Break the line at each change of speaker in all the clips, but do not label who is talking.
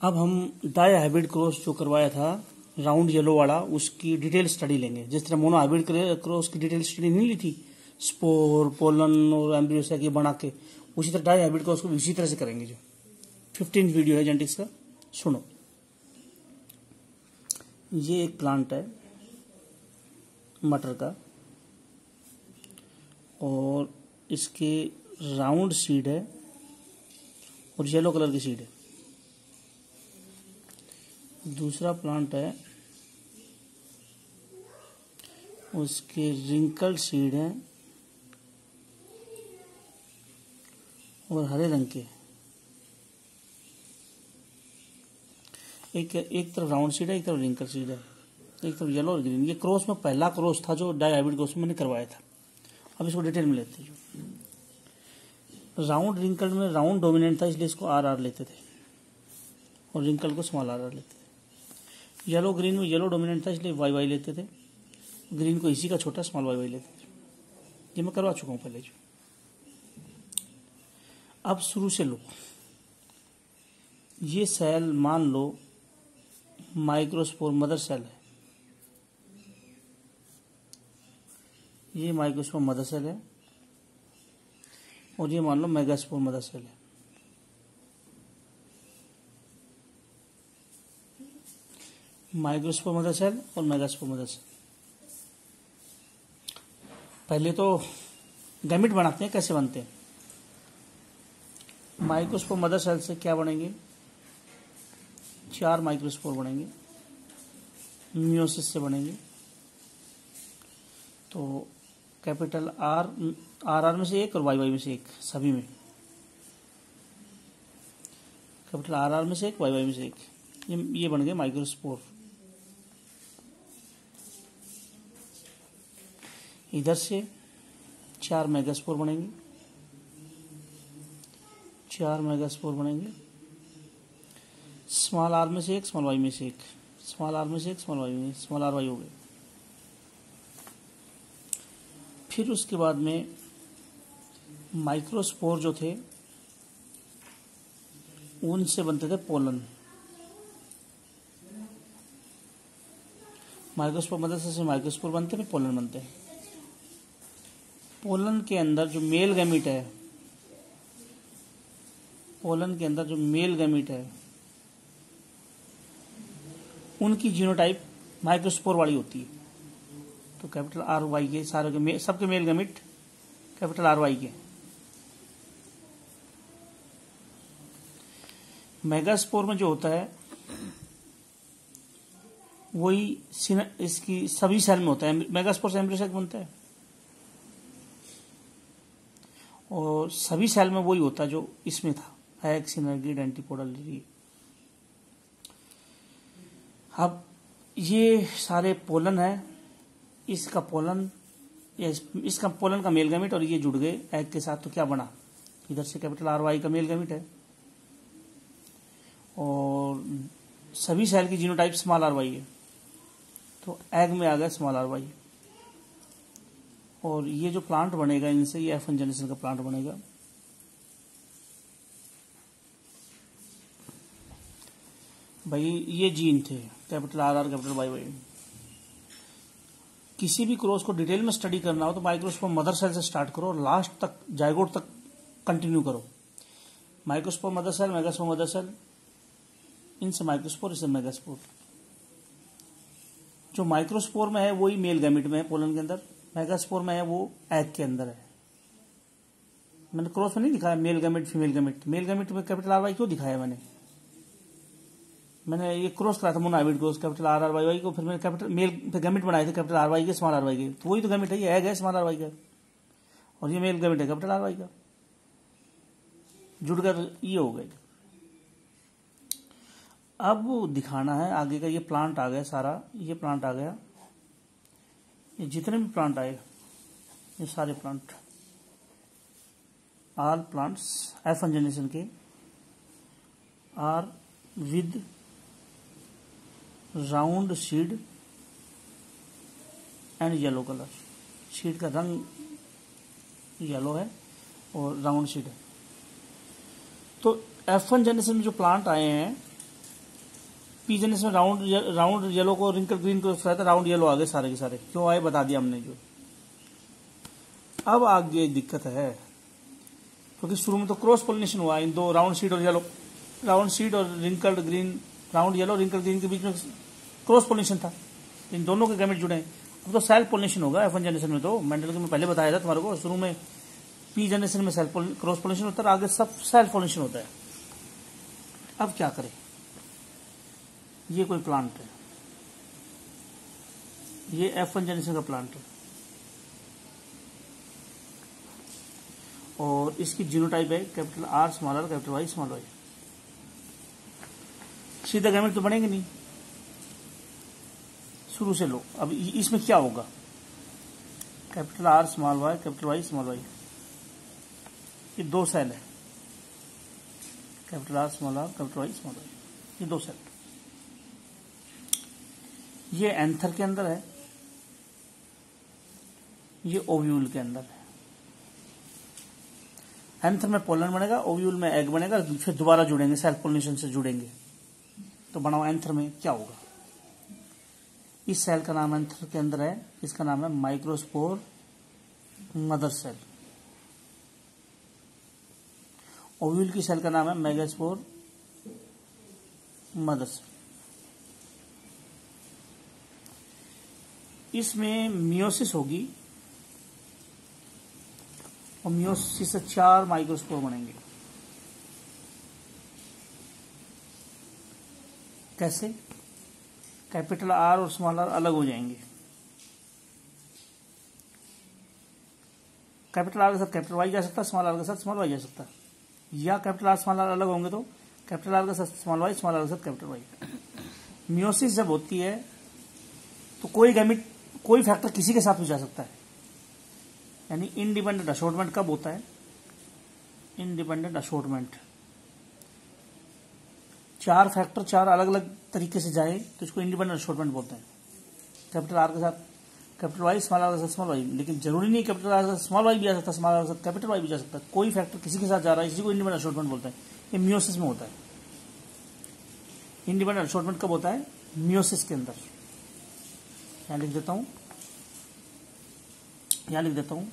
अब हम die hybrid cross जो करवाया था, राउंड येलो वाला, उसकी डिटेल स्टडी लेंगे। जिस तरह मोनो हाइब्रिड क्रॉस की डिटेल स्टडी नहीं ली थी, स्पोर, पोलन और एम्ब्रियोसा की बना के, उसी तरह डाई हाइब्रिड क्रॉस को इसी तरह से करेंगे जो। फिफ्टीन वीडियो है जेंटिक्स का, सुनो। ये एक प्लांट है, मटर का, और इसके राउंड सीड है, और येलो कलर की सीड है। दूसरा प्लांट है, उसके रिंकल सीड है और हरे रंग के। एक एक तरफ़ राउंड सीड है, एक तरफ़ रिंकल सीड है, एक तरफ़ येलो और ग्रीन ये क्रॉस में पहला क्रॉस था जो हाइब्रिड क्रॉस मैंने करवाया था। अब इसको डिटेल में लेते हैं। राउंड रिंकल में राउंड डोमिनेंट था, इसलिए इसको आर आर लेते थे और रिंकल को स्मॉल आर आर लेते थे। येलो ग्रीन में येलो डोमिनेंट था, इसलिए वाई वाई लेते थे। ग्रीन को इसी का छोटा स्मॉल वाई वाई लेते थे। ये मैं करवा चुका हूँ पहले जो। अब शुरू से लो। ये सेल मान लो माइक्रोस्पोर मदर सेल है। ये माइक्रोस्पोर मदर सेल है। और ये मान लो मेगास्पोर मदर सेल है। माइक्रोस्पोर मदर सेल और मेगास्पोर मदर सेल पहले तो गैमिट बनाते हैं, कैसे बनते हैं? माइक्रोस्पोर मदर सेल से क्या बनेंगे? चार माइक्रोस्पोर बनेंगे। म्योसिस से बनेंगे। तो कैपिटल आर आर आर में से एक और वाई वाई में से एक, सभी में। कैपिटल आर आर में से एक, वाई वाई में से एक। ये ये बन गए माइक्रोस्पोर इधर से चार मेगास्पोर बनेंगे। चार मेगास्पोर बनेंगे। स्मॉल आर में से एक, स्मॉल वाई में से एक। स्मॉल आर में से एक, स्मॉल वाई में, स्मॉल आर वाई हो गए। फिर उसके बाद में माइक्रोस्पोर जो थे, उनसे बनते थे पोलन माइक्रोस्पोर मदद से माइक्रोस्पोर बनते थे पोलन बनते हैं। पोलन के अंदर जो मेल गैमिट है पोलन के अंदर जो मेल गैमिट है उनकी जीनोटाइप माइक्रोस्पोर वाली होती है। तो कैपिटल आर वाई के सारे के मे, सबके male gamete capital R Y के। मेगास्पोर में जो होता है वही इसकी सभी सेल में होता है मेगास्पोर से एम्ब्रियोसेक बनता है। और सभी सेल में वही होता जो इसमें था एग सिनर्गिड एंटीपोडल अब ये सारे पोलन है इसका पोलन इस, इसका पोलन का मेल गमिट और ये जुड़ गए एग के साथ तो क्या बना? इधर से कैपिटल आर वाई का मेल गमिट है। और सभी सेल की जीनोटाइप स्मॉल आर वाई है तो एग में आ गया स्मॉल आर वाई। और ये जो प्लांट बनेगा, इनसे ये एफ़ जनरेशन का प्लांट बनेगा। भाई, ये जीन थे capital R R capital Y Y किसी भी क्रॉस को डिटेल में स्टडी करना हो तो माइक्रोस्पोर मदर सेल से स्टार्ट करो और लास्ट तक जायगोट तक कंटिन्यू करो। Microspore mother cell megaspore mother cell इनसे माइक्रोस्पोर इससे मेगास्पोर जो माइक्रोस्पोर में है, वही मेल गैमिट में है पोलन के अंदर। मेगास्पोर में है, वो एग के अंदर है। मैंने क्रॉस में नहीं दिखाया, male gamete, female gamete. Male gamete में कैपिटल आर वाई क्यों दिखाया मैंने? मैंने ये क्रॉस करा था monohybrid cross, capital R R Y Y को फिर मैंने कैपिटल, मेल गैमिट बनाए थे, कैपिटल आर वाई के, स्मॉल आर वाई के। तो वही तो गैमिट है, ये एग है, स्मॉल आर वाई का। और ये मेल गैमिट है, कैपिटल आर वाई का। जुड़कर ये हो गए। अब दिखाना है, आगे का ये प्लांट आ गया सारा, ये प्लांट आ गया। ये जितने भी प्लांट आए ये सारे plant all plants in generation के are with round seed and yellow colour seed का रंग येलो है और राउंड सीड है। तो एफ़ वन जनरेशन में जो प्लांट आए हैं पी जनरेशन में राउंड राउंड येलो को रिंकल ग्रीन को था राउंड येलो आ गए सारे के सारे। क्यों? आए, बता दिया हमने जो। अब आगे दिक्कत है, क्योंकि तो शुरू में तो क्रॉस पोलिनेशन हुआ, इन दो राउंड सीड और येलो राउंड सीड और wrinkled green round yellow wrinkle green के बीच में क्रॉस पोलिनेशन था। इन दोनों के गैमेट जुड़े अब तो सेल्फ पोलिनेशन होगा एफ़ जनरेशन में तो। मेंडल के मैं पहले बताया था तुम्हारे को, शुरू में पी जनरेशन में सेल्फ क्रॉस पोलिनेशन होता है आगे सब सेल्फ पोलिनेशन होता है। अब क्या करें? ये कोई प्लांट है। ये एफ़ वन जनरेशन का प्लांट है। और इसकी जीनोटाइप है capital R small R capital Y small Y सीधा गैमेट तो बनेंगे नहीं। शुरू से लो। अब इसमें क्या होगा? Capital R small Y capital Y small Y ये दो सेल है। Capital R small R capital Y small Y ये दो सेल ये एंथर के अंदर है, ये ओव्यूल के अंदर है। एंथर में पोलन बनेगा, ओव्यूल में एग बनेगा, फिर दोबारा जुड़ेंगे, सेल्फ पोलिनेशन से जुड़ेंगे। तो बनाओ एंथर में क्या होगा? इस सेल का नाम एंथर के अंदर है, इसका नाम है माइक्रोस्पोर मदर सेल। ओव्यूल की सेल का नाम है मेगास्पोर मदर सेल। इसमें मियोसिस होगी और मियोसिस से चार माइक्रोस्पोर बनेंगे। कैसे? कैपिटल आर और स्मॉल आर अलग हो जाएँगे। कैपिटल आर के साथ कैपिटल वाई जा सकता, स्मॉल आर के साथ स्मॉल वाई जा सकता। या कैपिटल आर स्मॉल आर अलग होंगे तो कैपिटल आर के साथ स्मॉल वाई स्मॉल आर के साथ कैपिटल वाई मियोसिस जब होती है तो कोई गैमिट कोई फैक्टर किसी के साथ भी जा सकता है। यानी इंडिपेंडेंट अशोर्टमेंट कब होता है? इंडिपेंडेंट अशोर्टमेंट चार फैक्टर चार अलग अलग तरीके से जाए तो इसको इंडिपेंडेंट अशोर्टमेंट बोलते हैं। कैपिटल आर के साथ कैपिटल वाई स्मॉल आर के साथ स्मॉल वाई लेकिन ज़रूरी नहीं कैपिटल आर के साथ स्मॉल वाई भी जा सकता है स्मॉल आर के साथ कैपिटल वाई भी जा सकता है। कोई फैक्टर किसी के साथ जा रहा है, इसी को इंडिपेंडेंट अशोर्टमेंट बोलते हैं। ये म्योसिस में होता है। इंडिपेंडेंट अशोर्टमेंट कब होता है? म्योसिस के अंदर। यहाँ लिख देता हूँ? यहाँ लिख देता हूँ?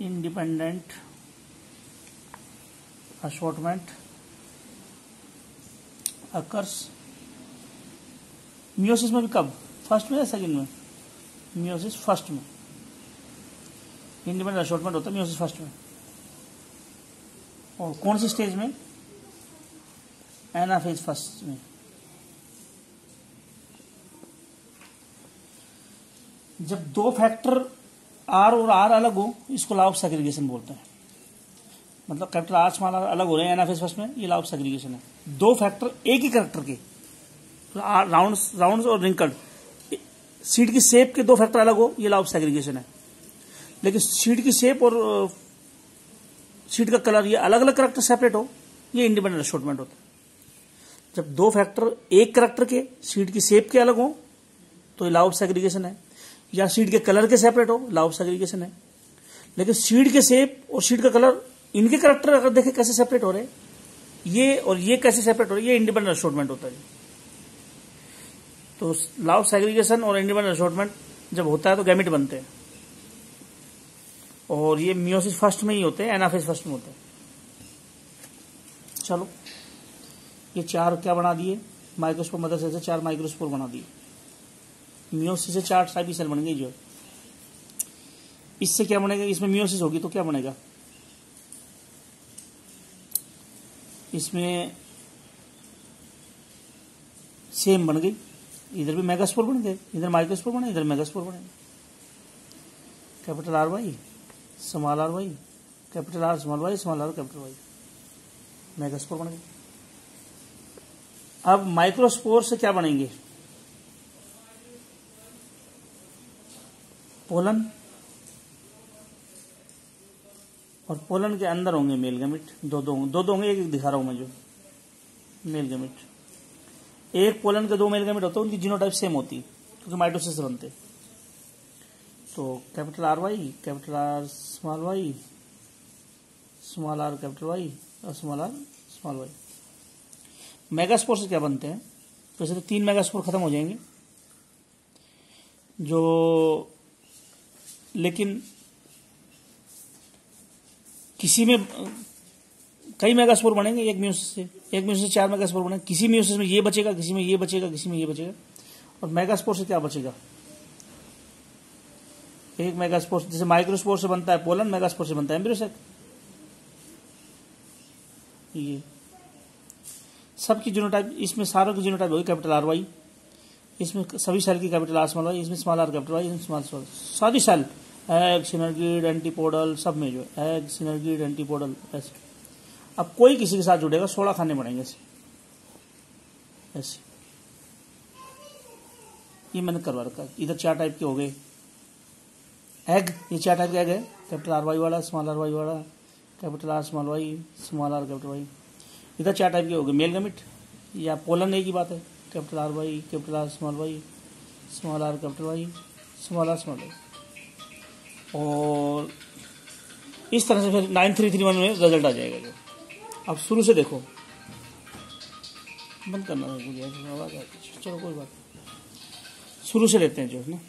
इंडिपेंडेंट अशॉर्टमेंट अकर्स मियोसिस में भी कब? फ़र्स्ट में या सेकंड में? मियोसिस फ़र्स्ट में। इंडिपेंडेंट अशॉर्टमेंट होता है मियोसिस फ़र्स्ट में। और कौन सी स्टेज में? एनाफेज फ़र्स्ट में। जब दो फैक्टर आर और आर अलग हो, इसको लॉ ऑफ़ सेग्रीगेशन बोलते हैं। मतलब कैपिटल आर स्मॉल आर अलग हो रहे हैं एनाफेस फ़र्स्ट में, ये लॉ सेग्रीगेशन है। दो फैक्टर एक ही करेक्टर के राउंड राउंड और रिंकल्ड सीट की शेप के दो फैक्टर अलग हो, ये लॉ सेग्रीगेशन है। लेकिन सीट की शेप और सीट का कलर ये अलग अलग करेक्टर सेपरेट हो, ये इंडिपेंडेंट अशोर्टमेंट होता है। जब दो फैक्टर एक करेक्टर के सीट की शेप के अलग हो तो ये लॉ ऑफ़ सेग्रीगेशन है। या सीड के कलर के सेपरेट हो लॉ ऑफ़ सेग्रीगेशन है लेकिन सीड के सेप और सीड का कलर इनके करेक्टर अगर देखें, कैसे सेपरेट हो रहे ये और ये कैसे सेपरेट हो रहे ये इंडिपेंडेंट अशोर्टमेंट होता है। तो लॉ ऑफ़ सेग्रीगेशन और इंडिपेंडेंट अशोर्टमेंट जब होता है तो गैमिट बनते हैं। और ये मियोसिस फ़र्स्ट में ही होते हैं एनाफेज फ़र्स्ट में होते हैं। चलो, ये चार क्या बना दिए? माइक्रोस्पोर मदर से चार माइक्रोस्पोर बना दिए। मियोसिस से चार टाइप की सेल बन गई जो। इससे क्या बनेगा? इसमें म्योसिस होगी तो क्या बनेगा? इसमें सेम बन गई। इधर भी मेगास्पोर बन गए, इधर माइक्रोस्पोर बने, इधर मेगास्पोर बने। Capital R Y small R Y capital R small Y small R capital Y megaspore बन गए। अब माइक्रोस्पोर से क्या बनेंगे? पोलन। और पोलन के अंदर होंगे मेल गमिट दो दो दो दो होंगे, एक एक दिखा रहा हूँ मैं जो। मेल गमिट एक पोलन के दो मेल गमिट होते हैं, उनकी जीनोटाइप सेम होती क्योंकि माइटोसिस बनते तो capital R Y capital R small Y small R capital Y और small R small Y megaspore से क्या बनते हैं? वैसे तो तीन मेगा स्पोर खत्म हो जाएँगे। जो लेकिन किसी में, कई मेगा स्पोर बनेंगे, एक म्यूसिस से, एक म्यूसिस से चार मेगा स्पोर बनेंगे। किसी म्यूसिस में ये बचेगा, किसी में ये बचेगा, किसी में ये बचेगा। और मेगा स्पोर से क्या बचेगा? एक मेगा स्पोर जैसे माइक्रोस्पोर से बनता है पोलन मेगा स्पोर से बनता है एम्ब्रियोसेक। ये। सबकी जीनोटाइप, इसमें सारों की जीनोटाइप होगी, कैपिटल आर वाई। इसमें सभी सेल की कैपिटल आर स्मॉल वाई, इसमें small R capital Y small small. सारी सेल। एग सिनर्गीड एंटीपोडल सब में जो है, एग सिनर्गीड एंटीपोडल ऐसे। अब कोई किसी के साथ जुड़ेगा, सोलह खाने पड़ेंगे ऐसे। ऐसे। ये मैंने करवा रखा इधर चार टाइप के हो गए। एग, ये चार टाइप के एग है। कैपिटल आर वाई वाला, स्मॉल आर वाई वाला, capital R, small Y, small R, capital Y. इधर चार टाइप के हो गए। मेल गमिट, या पोलन एक ही बात है। Capital R Y, capital R, small Y, small R, capital Y, small R, small Y. और इस तरह से फिर नाइन थ्री थ्री वन में रिज़ल्ट आ जाएगा जो। अब शुरू से देखो। बंद करना आवाज़ चलो, कोई बात शुरू से लेते हैं जो, है ना?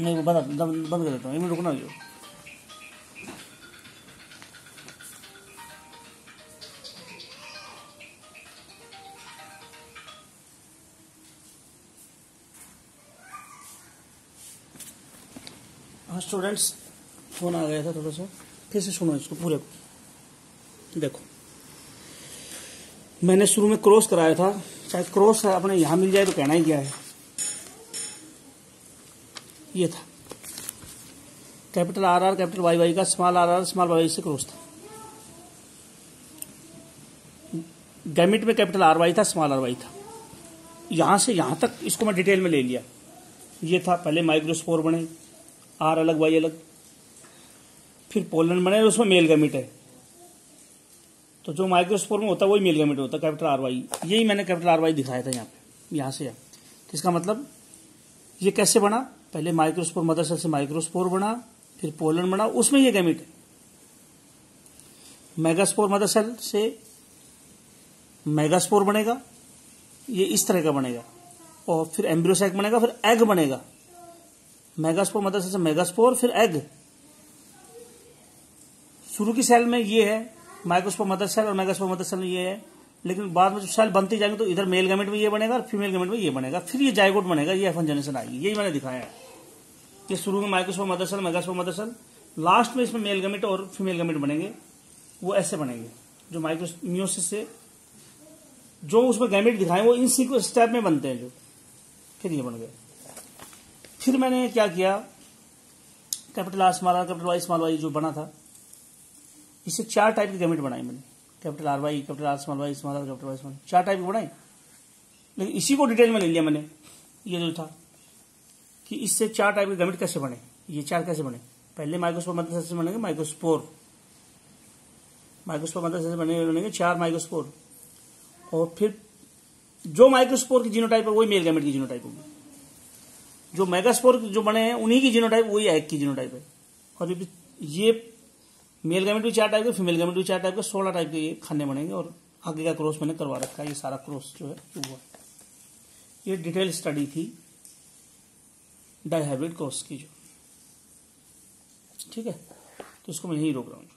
नहीं बंद बंद कर देता हूँ। एक रुकना जो। स्टूडेंट्स फ़ोन आ गया था थोड़ा सा। फिर से सुनो इसको पूरे। को देखो। मैंने शुरू में क्रॉस कराया था। चाहे क्रॉस अपने यहाँ मिल जाए तो कहना ही क्या है। ये था। Capital R R capital Y Y का small R R small Y से क्रॉस था। गैमिट में कैपिटल आर वाई था स्मॉल आर वाई था। यहाँ से यहाँ तक इसको मैं डिटेल में ले लिया। ये था, पहले माइक्रोस्पोर बने। आर अलग, वाई अलग। फिर पोलन बने, उसमें मेल गमिट है। तो जो माइक्रोस्पोर में होता है, वही मेल गमिट होता है, कैपिटल आर वाई। यही मैंने कैपिटल आर वाई दिखाया था यहाँ पे, यहाँ से। तो इसका मतलब ये कैसे बना? पहले माइक्रोस्पोर मदर सेल से माइक्रोस्पोर बना, फिर पोलन बना, उसमें ये गैमिट है। मेगास्पोर मदर सेल से मेगास्पोर बनेगा, ये इस तरह का बनेगा। और फिर एम्ब्रियोसैक बनेगा, फिर एग बनेगा। मेगास्पोर मदर सेल से मेगास्पोर, फिर एग शुरू की सेल में ये है माइक्रोस्पोर मदर सेल और मेगास्पोर मदर सेल में ये है, लेकिन बाद में जब सेल बनती जाएँगे तो इधर मेल गमेंट में ये बनेगा और फीमेल गमेंट में ये बनेगा, फिर ये जायगोट बनेगा, ये एफन जनरेशन आएगी, यही मैंने दिखाया है। कि शुरू में microspore mother cell megaspore mother cell last में इसमें मेल गमेट और फीमेल गमेट बनेंगे, वो ऐसे बनेंगे, जो माइक्रोमियोसिस से, जो उसमें गैमेट दिखाए, वो इन सीक्वेंस स्टेप में बनते हैं जो, फिर ये बन गए। फिर मैंने क्या किया? Capital R small R capital Y small Y जो बना था, इससे चार टाइप की गैमेट बनाई मैंने। Capital R Y capital R small Y small R capital Y small चार टाइप की बनाई। लेकिन इसी को डिटेल में ले लिया मैंने, ये जो था, कि इससे चार टाइप के गैमेट कैसे बने, ये चार कैसे बने? पहले माइक्रोस्पोर मदद से बनेंगे माइक्रोस्पोर माइक्रोस्पोर मदद से बने बनेंगे चार माइक्रोस्पोर और फिर जो माइक्रोस्पोर की जीनोटाइप है, वही मेल गैमेट की जीनोटाइप होगी। जो मेगास्पोर जो बने हैं, उन्हीं की जीनोटाइप वही एग की जीनोटाइप है। और ये मेल गैमेट भी चार टाइप के फीमेल गैमेट भी चार टाइप के, सोलह टाइप के ये खाने बनेंगे और आगे का क्रॉस मैंने करवा रखा है, ये सारा क्रॉस जो है हुआ। ये डिटेल स्टडी थी डायहाइब्रिड क्रॉस की जो। ठीक है? तो इसको मैं यही रोक रहा हूँ।